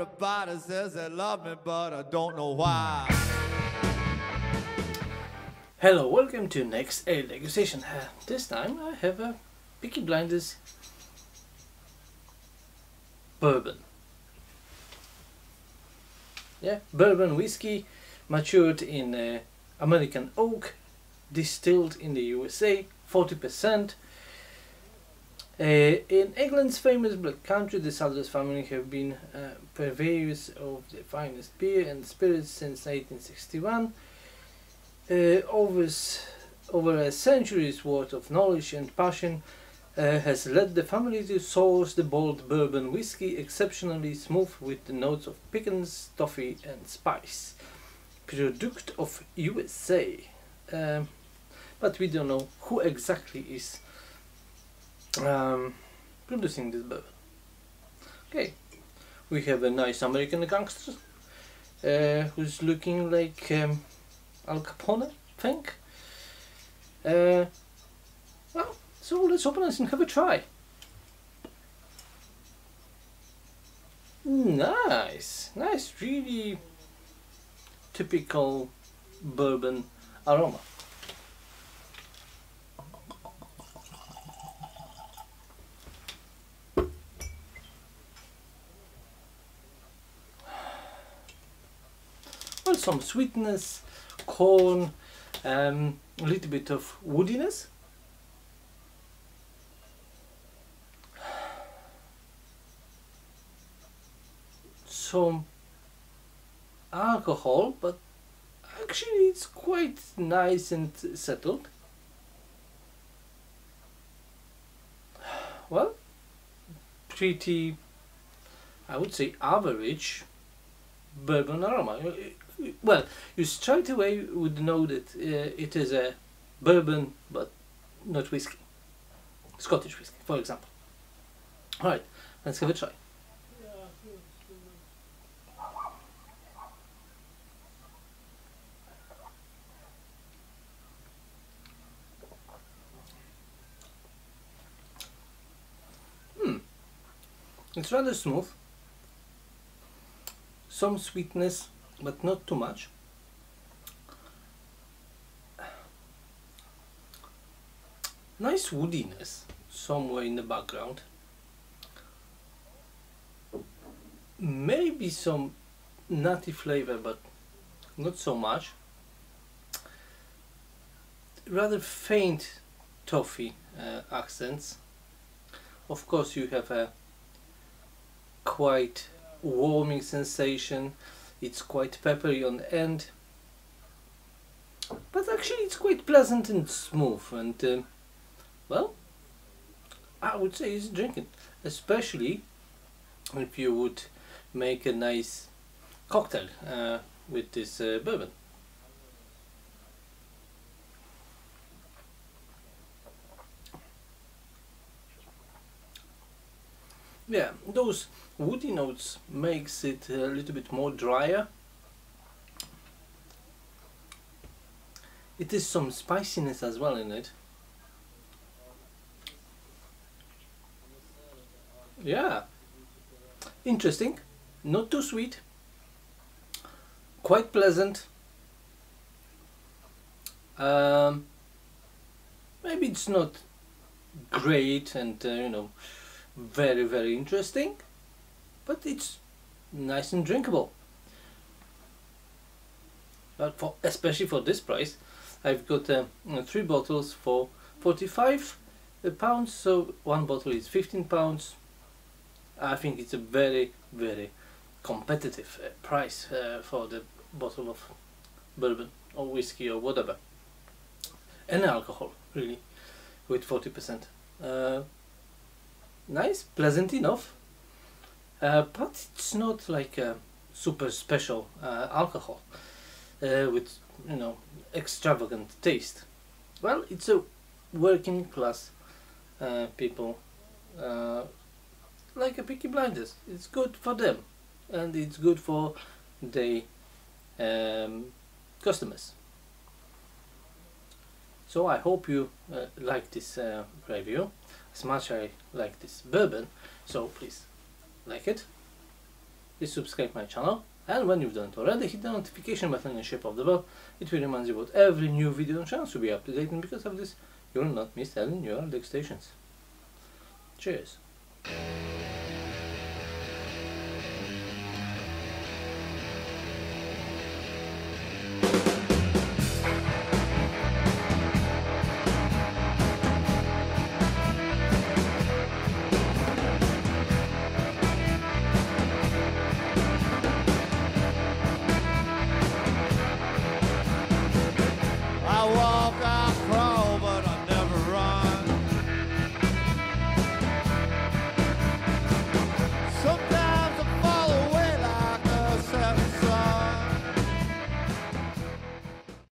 Everybody says they love me, but I don't know why. Hello, welcome to next ale degustation. Uh, this time I have a Peaky Blinders bourbon. Yeah, bourbon whiskey matured in uh, American oak, distilled in the USA, 40%. Uh, in England's famous Black Country, the Sadlers family have been uh, purveyors of the finest beer and spirits since 1861. Uh, over, over a century's worth of knowledge and passion uh, has led the family to source the bold bourbon whiskey exceptionally smooth with the notes of pecans, toffee and spice. Product of USA. Um, but we don't know who exactly is um, producing this bourbon. Okay, we have a nice American gangster uh, who's looking like um, Al Capone, I think. Uh, well, so let's open this and have a try. Nice, nice, really typical bourbon aroma. Well, some sweetness, corn, um, a little bit of woodiness. Some alcohol, but actually it's quite nice and settled. Well, pretty, I would say average bourbon aroma. Well, you straight away would know that uh, it is a bourbon, but not whiskey. Scottish whiskey, for example. Alright, let's give it a try. Hmm. It's rather smooth. Some sweetness, but not too much. Nice woodiness somewhere in the background. Maybe some nutty flavor, but not so much. Rather faint toffee uh, accents. Of course, you have a quite warming sensation. It's quite peppery on the end, but actually, it's quite pleasant and smooth. And uh, well, I would say it's drinking, especially if you would make a nice cocktail uh, with this uh, bourbon. Yeah, those woody notes makes it a little bit more drier. It is some spiciness as well in it. Yeah, interesting, not too sweet, quite pleasant. Um, maybe it's not great and uh, you know very very interesting but it's nice and drinkable. But for especially for this price I've got uh, three bottles for 45 pounds so one bottle is 15 pounds. I think it's a very very competitive uh, price uh, for the bottle of bourbon or whiskey or whatever. And alcohol really with 40% uh, nice, pleasant enough, uh, but it's not like a super special uh, alcohol uh, with you know extravagant taste. Well, it's a working class uh, people uh, like a Peaky Blinders. It's good for them, and it's good for the um, customers. So I hope you uh, like this review. As much I like this bourbon so please like it, please subscribe my channel. And when you've done it already hit the notification button in the shape of the bell. It will remind you about every new video and chance to be up to date. And because of this you will not miss any new degustations. Cheers